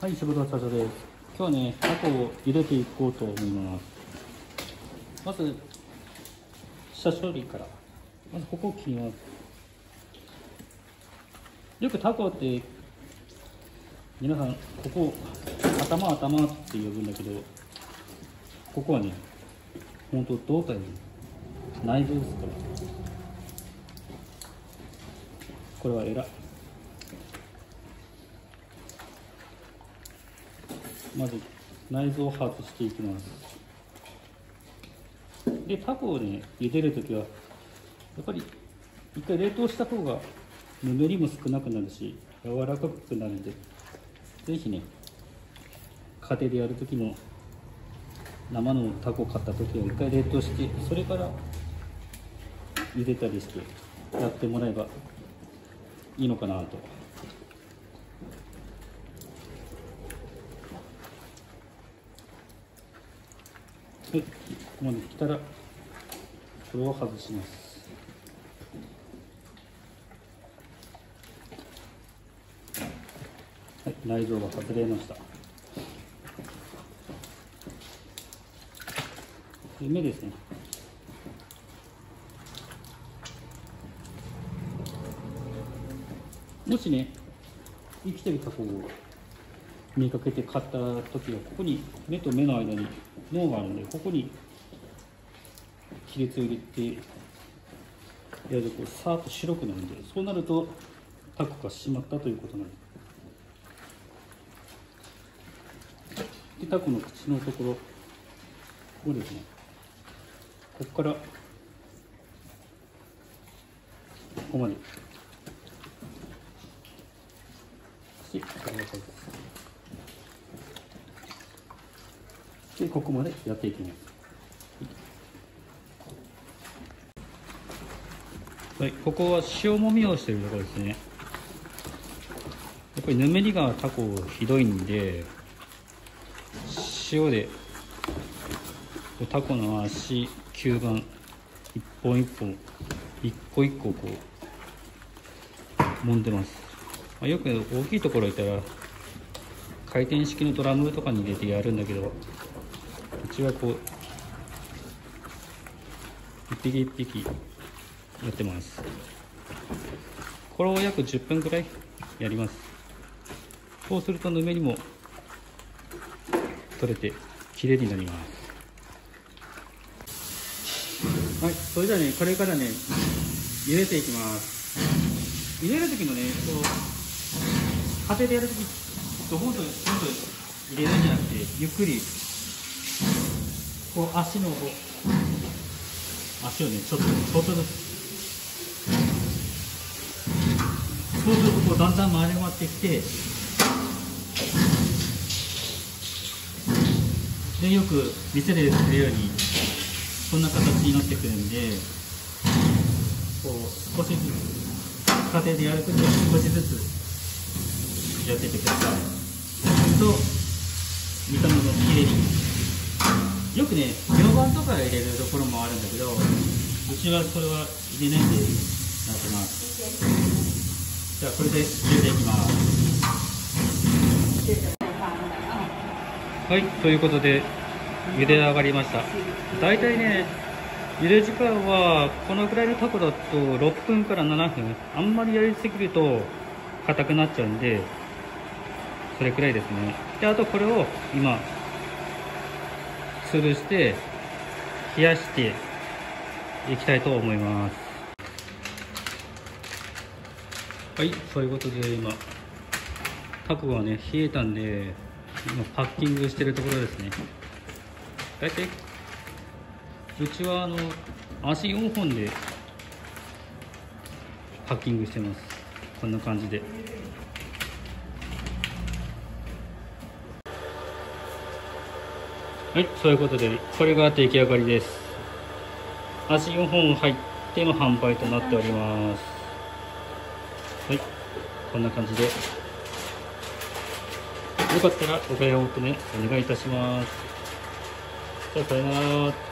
はい、仕事は社長です。今日はね、タコを茹でていこうと思います。まず、下処理から。まずここを切ります。よくタコって、皆さん、ここ、頭頭って呼ぶんだけど、ここはね、本当胴体の内臓ですから。これはエラ。まず内臓を外していきます。でタコをね茹でるときはやっぱり一回冷凍した方がぬめりも少なくなるし柔らかくなるんでぜひね家庭でやるときの生のタコを買ったときは一回冷凍してそれから茹でたりしてやってもらえばいいのかなと。はい、ここまで来たらこれを外します。はい、内臓が外れました。で目ですね。もしね生きてるタコを見かけて買った時はここに目と目の間に脳があるのでここに亀裂を入れてやるとこうさーっと白くなるんでそうなるとタコがしまったということになるでタコの口のところここですねここからここまで。でででここまでやっていきます。はい、ここは塩もみをしているところですね。やっぱりぬめりがタコひどいんで塩でタコの足吸盤一本一本一個一個こう揉んでます、まあ、よく大きいところいたら回転式のドラムとかに入れてやるんだけどちはこう一匹一匹やってます。これを約10分くらいやります。そうするとぬめりも取れてきれいになります。はいそれではねこれからね茹でていきます。茹でる時のねこう家庭でやる時ドボンとドンと入れるんじゃなくてゆっくりこう足の足をねちょっとちょっとずつ。そうするとこうだんだん回り回ってきて。でよく店で作るようにこんな形になってくるんで。こう少しずつ家庭でやるときは少しずつやっててください。そうすると見た目もきれいによくね溶板とか入れるところもあるんだけどうちはそれは入れないでやってます。じゃあこれで茹でていきます。はいということで茹で上がりました。大体ね茹で時間はこのぐらいのタコだと6分から7分。あんまりやりすぎると硬くなっちゃうんでそれくらいですね。であとこれを今潰して冷やしていきたいと思います。はいそういうことで今タコがね冷えたんで今パッキングしてるところですね。大体うちはあの足4本でパッキングしてます。こんな感じで。はいそういうことでこれが出来上がりです。足4本入っての販売となっております。はいこんな感じで。よかったらお買い求めお願いいたします。さよなら。